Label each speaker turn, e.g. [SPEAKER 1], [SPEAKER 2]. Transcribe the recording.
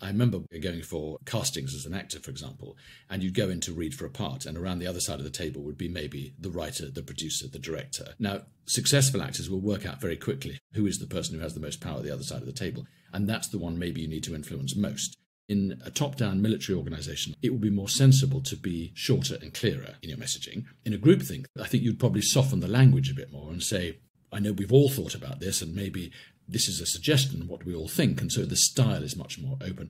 [SPEAKER 1] I remember going for castings as an actor, for example, and you'd go in to read for a part, and around the other side of the table would be maybe the writer, the producer, the director. Now, successful actors will work out very quickly who is the person who has the most power at the other side of the table, and that's the one maybe you need to influence most. In a top down military organization, it would be more sensible to be shorter and clearer in your messaging. In a group think, I think you'd probably soften the language a bit more and say, I know we've all thought about this, and maybe this is a suggestion what we all think, and so the style is much more open.